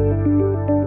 Música